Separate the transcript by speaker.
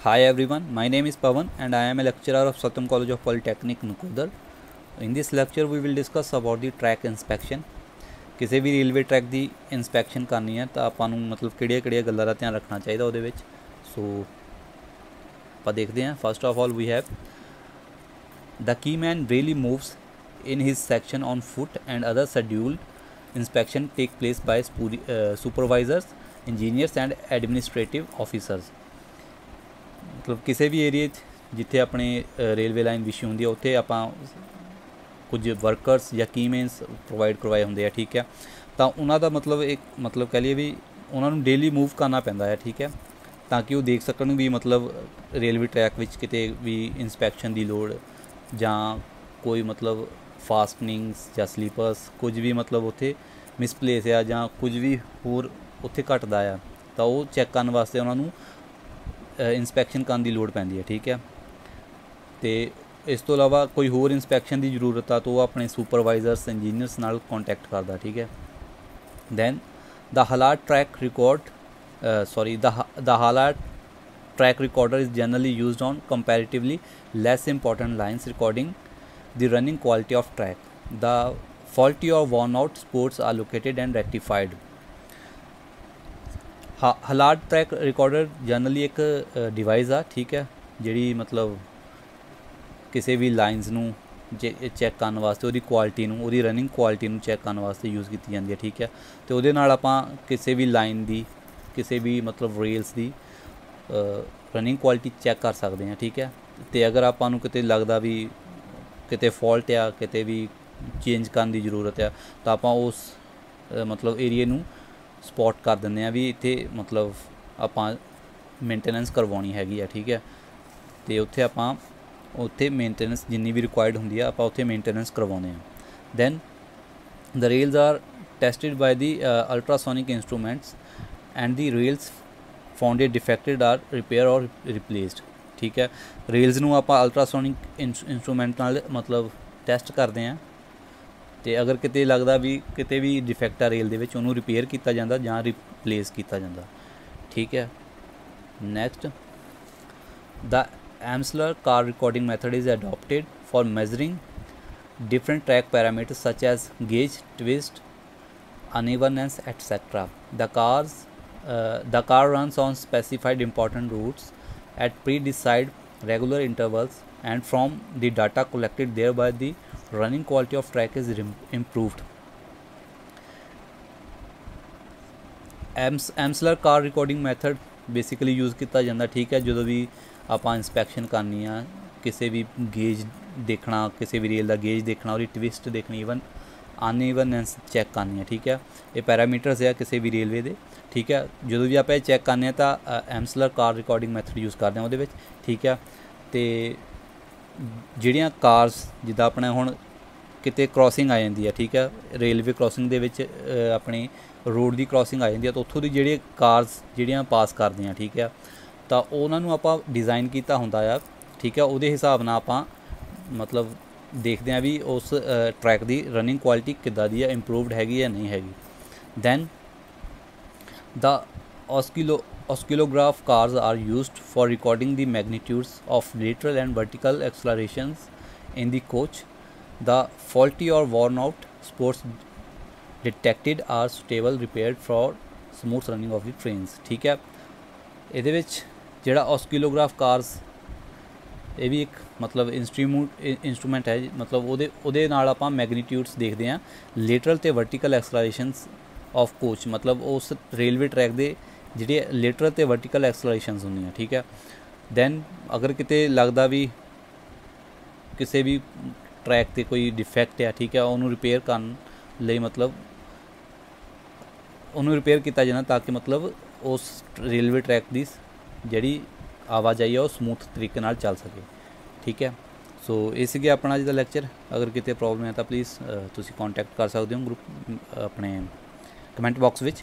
Speaker 1: Hi everyone, my name is Pavan and I am a lecturer of Satyam College of Polytechnic Nukodar. In this lecture we will discuss about the track inspection. ਕਿਸੇ ਵੀ railway track ਦੀ inspection ਕਰਨੀ ਹੈ ਤਾਂ ਆਪਾਂ ਨੂੰ ਮਤਲਬ ਕਿਹੜੀਆਂ-ਕਿਹੜੀਆਂ ਗੱਲਾਂ ਦਾ ਧਿਆਨ ਰੱਖਣਾ ਚਾਹੀਦਾ ਉਹਦੇ ਵਿੱਚ ਸੋ ਆਪਾਂ ਦੇਖਦੇ ਹਾਂ first of all we have the key man really moves in his section on foot and other scheduled inspection take place by supervisors engineers and administrative officers ਮਤਲਬ ਕਿਸੇ ਵੀ ਏਰੀਏ 'ਚ ਜਿੱਥੇ ਆਪਣੇ ਰੇਲਵੇ ਲਾਈਨ ਵਿਸ਼ੀ ਹੁੰਦੀ ਹੈ ਉੱਥੇ ਆਪਾਂ ਕੁਝ ਵਰਕਰਸ ਜਾਂ ਕੀਮੈਨਸ ਪ੍ਰੋਵਾਈਡ ਕਰਵਾਏ ਹੁੰਦੇ ਆ, ਠੀਕ ਹੈ ਤਾਂ ਉਹਨਾਂ ਦਾ ਮਤਲਬ ਇੱਕ, ਮਤਲਬ ਕਹ ਲਈਏ ਵੀ ਉਹਨਾਂ ਨੂੰ ਡੇਲੀ ਮੂਵ ਕਰਨਾ ਪੈਂਦਾ ਹੈ ਠੀਕ ਹੈ ਤਾਂ ਕਿ ਉਹ ਦੇਖ ਸਕਣ ਵੀ ਮਤਲਬ ਰੇਲਵੇ ਟਰੈਕ ਵਿੱਚ ਕਿਤੇ ਵੀ ਇਨਸਪੈਕਸ਼ਨ ਦੀ ਲੋੜ ਜਾਂ ਕੋਈ ਮਤਲਬ ਫਾਸਟਨਿੰਗਸ ਜਾਂ ਸਲੀਪਰਸ ਕੁਝ ਵੀ ਮਤਲਬ ਉੱਥੇ ਮਿਸਪਲੇਸ ਆ ਜਾਂ ਕੁਝ ਵੀ ਹੋਰ ਉੱਥੇ ਘਟਦਾ ਆ, ਤਾਂ ਉਹ ਚੈੱਕ ਕਰਨ ਵਾਸਤੇ ਉਹਨਾਂ ਨੂੰ ਇਨਸਪੈਕਸ਼ਨ ਕਰਨ ਦੀ ਲੋੜ ਪੈਂਦੀ ਹੈ ਠੀਕ ਹੈ ਤੇ ਇਸ ਤੋਂ ਇਲਾਵਾ ਕੋਈ ਹੋਰ ਇਨਸਪੈਕਸ਼ਨ ਦੀ ਜ਼ਰੂਰਤ ਆ ਤਾਂ ਉਹ ਆਪਣੇ ਸੁਪਰਵਾਈਜ਼ਰਸ ਇੰਜੀਨੀਅਰਸ ਨਾਲ ਕੰਟੈਕਟ ਕਰਦਾ ਠੀਕ ਹੈ then the halat track record uh, sorry the Ha- the halat track recorder is generally used on comparatively less important lines recording the running quality of track the faulty or worn out spots are located and rectified ਹਾ- Hallade track recorder generally ਇੱਕ device ਆ, ਠੀਕ ਹੈ, ਜਿਹੜੀ ਮਤਲਬ ਕਿਸੇ ਵੀ lines ਨੂੰ check ਕਰਨ ਵਾਸਤੇ, ਉਹਦੀ ਕੁਆਲਿਟੀ ਨੂੰ, ਉਹਦੀ ਰਨਿੰਗ ਕੁਆਲਿਟੀ ਨੂੰ ਚੈੱਕ ਕਰਨ ਵਾਸਤੇ ਯੂਜ਼ ਕੀਤੀ ਜਾਂਦੀ ਹੈ, ਠੀਕ ਹੈ। ਤੇ ਉਹਦੇ ਨਾਲ ਆਪਾਂ ਕਿਸੇ ਵੀ ਲਾਈਨ ਦੀ, ਕਿਸੇ ਵੀ ਮਤਲਬ ਰੇਲਸ ਦੀ ਰਨਿੰਗ ਕੁਆਲਿਟੀ ਚੈੱਕ ਕਰ ਸਕਦੇ ਹਾਂ, ਠੀਕ ਹੈ। ਤੇ ਅਗਰ ਆਪਾਂ ਨੂੰ ਕਿਤੇ ਲੱਗਦਾ ਵੀ ਕਿਤੇ ਫਾਲਟ ਆ, ਕਿਤੇ ਵੀ ਚੇਂਜ ਕਰਨ ਦੀ ਜ਼ਰੂਰਤ ਆ, ਤਾਂ ਆਪਾਂ ਉਸ ਮਤਲਬ ਏਰੀਏ ਨੂੰ ਸਪੌਟ ਕਰ ਦਿੰਦੇ ਆ ਵੀ ਇੱਥੇ ਮਤਲਬ ਆਪਾਂ ਮੇਨਟੇਨੈਂਸ ਕਰਵਾਉਣੀ ਹੈਗੀ ਆ, ਠੀਕ ਹੈ। ਤੇ ਉੱਥੇ ਆਪਾਂ, ਉੱਥੇ ਮੇਨਟੇਨੈਂਸ ਜਿੰਨੀ ਵੀ ਰਿਕੁਆਇਰਡ ਹੁੰਦੀ ਆ, ਆਪਾਂ ਉੱਥੇ ਮੇਨਟੇਨੈਂਸ ਕਰਵਾਉਂਦੇ ਆ then the rails are tested by the ultrasonic ultrasonic and the rails rails found it defected are repair or ਠੀਕ ਹੈ। ਰੇਲਸ ਨੂੰ ਆਪਾਂ ਅਲਟਰਾਸੋਨਿਕ ਇਨਸਟਰੂਮੈਂਟ ਨਾਲ ਮਤਲਬ ਟੈਸਟ ਕਰਦੇ ਆ ਤੇ ਅਗਰ ਕਿਤੇ ਲੱਗਦਾ ਵੀ ਕਿਤੇ ਵੀ ਡਿਫੈਕਟ ਆ ਰੇਲ ਦੇ ਵਿੱਚ ਉਹਨੂੰ ਰਿਪੇਅਰ ਕੀਤਾ ਜਾਂਦਾ ਜਾਂ ਰਿਪਲੇਸ ਕੀਤਾ ਜਾਂਦਾ ਠੀਕ ਹੈ next The Amsler car recording method is adopted for measuring different track parameters such as gauge, twist, unevenness, etc. The cars uh, the car runs on specified important routes at pre-decided regular intervals and from the data collected thereby the running quality of track is rim- improved. AIIMS Amsler car recording method basically use ਕੀਤਾ ਜਾਂਦਾ, ਠੀਕ ਹੈ, ਜਦੋਂ ਵੀ ਆਪਾਂ inspection ਕਰਨੀ ਆ, ਕਿਸੇ ਵੀ gauge ਦੇਖਣਾ, ਕਿਸੇ ਵੀ ਰੇਲ ਦਾ ਗੇਜ ਦੇਖਣਾ, ਉਹਦੀ ਟਵਿਸਟ ਦੇਖਣੀ ਇਵਨ ਅਨਈਵਨੈਂਸ ਚੈੱਕ ਕਰਨੀ ਹੈ ਠੀਕ ਹੈ। ਇਹ ਪੈਰਾਮੀਟਰਸ ਆ ਕਿਸੇ ਵੀ ਰੇਲਵੇ ਦੇ, ਠੀਕ ਹੈ। ਜਦੋਂ ਵੀ ਆਪਾਂ ਇਹ ਚੈੱਕ ਕਰਨੇ ਆ ਤਾਂ Amsler car recording method use ਕਰਦੇ ਆ ਉਹਦੇ ਵਿੱਚ, ਠੀਕ ਹੈ। ਤੇ ਜਿਹੜੀਆਂ ਕਾਰਸ ਜਿੱਦਾਂ ਆਪਣੇ ਹੁਣ ਕਿਤੇ ਕ੍ਰਾਸਿੰਗ ਆ ਜਾਂਦੀ ਹੈ ਠੀਕ ਹੈ ਰੇਲਵੇ ਕ੍ਰਾਸਿੰਗ ਦੇ ਵਿੱਚ ਆਪਣੀ ਰੋਡ ਦੀ ਕ੍ਰਾਸਿੰਗ ਆ ਜਾਂਦੀ ਹੈ ਤਾਂ ਉੱਥੋਂ ਦੀ ਜਿਹੜੀ ਕਾਰਸ ਜਿਹੜੀਆਂ ਪਾਸ ਕਰਦੀਆਂ, ਠੀਕ ਹੈ ਤਾਂ ਉਹਨਾਂ ਨੂੰ ਆਪਾਂ ਡਿਜ਼ਾਈਨ ਕੀਤਾ ਹੁੰਦਾ ਆ, ਠੀਕ ਹੈ ਉਹਦੇ ਹਿਸਾਬ ਨਾਲ ਆਪਾਂ ਮਤਲਬ ਦੇਖਦੇ ਆ ਵੀ ਉਸ ਟਰੈਕ ਦੀ ਰਨਿੰਗ ਕੁਆਲਿਟੀ ਕਿੱਦਾਂ ਦੀ ਹੈ ਇੰਪਰੂਵਡ ਹੈਗੀ ਜਾਂ ਨਹੀਂ ਹੈਗੀ। Then the oscillo Oscillograph cars are used for recording the magnitudes of lateral and vertical accelerations in the coach. The faulty or worn out sports detected are stable repaired for smooth running of the trains ਠੀਕ ਹੈ ਇਹਦੇ ਵਿੱਚ ਜਿਹੜਾ ਆਸਕਿਲੋਗ੍ਰਾਫ cars ਇਹ ਵੀ ਇੱਕ ਮਤਲਬ instrument instrument ਹੈ ਮਤਲਬ ਉਹਦੇ ਉਹਦੇ ਨਾਲ ਆਪਾਂ ਮੈਗਨੀਟਿਊਡਸ ਦੇਖਦੇ ਆ ਲੇਟਰਲ ਤੇ ਵਰਟੀਕਲ ਐਕਸਲਰੇਸ਼ਨਸ ਆਫ ਕੋਚ ਮਤਲਬ ਉਸ ਰੇਲਵੇ ਟਰੈਕ ਦੇ ਜਿਹੜੀ ਲੇਟਰਲ ਤੇ ਵਰਟੀਕਲ ਐਕਸਲਰੇਸ਼ਨਸ ਹੁੰਦੀਆਂ, ਠੀਕ ਹੈ? ਦੈਨ ਅਗਰ ਕਿਤੇ ਲੱਗਦਾ ਵੀ ਕਿਸੇ ਵੀ ਟਰੈਕ ਤੇ ਕੋਈ ਡਿਫੈਕਟ ਹੈ ਠੀਕ ਹੈ, ਉਹਨੂੰ ਰਿਪੇਅਰ ਕਰਨ ਲਈ ਮਤਲਬ ਉਹਨੂੰ ਰਿਪੇਅਰ ਕੀਤਾ ਜਾਣਾ ਤਾਂ ਕਿ ਮਤਲਬ ਉਸ ਰੇਲਵੇ ਟਰੈਕ ਦੀ ਜਿਹੜੀ ਆਵਾਜਾਈ ਹੈ ਉਹ ਸਮੂਥ ਤਰੀਕੇ ਨਾਲ ਚੱਲ ਸਕੇ, ਠੀਕ ਹੈ? ਸੋ ਇਹ ਸੀਗਾ ਆਪਣਾ ਅੱਜ ਦਾ ਲੈਕਚਰ ਅਗਰ ਕਿਤੇ ਪ੍ਰੋਬਲਮ ਹੈ ਤਾਂ ਪਲੀਜ਼ ਤੁਸੀਂ ਕੰਟੈਕਟ ਕਰ ਸਕਦੇ ਹੋ ਗਰੁੱਪ ਆਪਣੇ ਕਮੈਂਟ ਬਾਕਸ ਵਿੱਚ।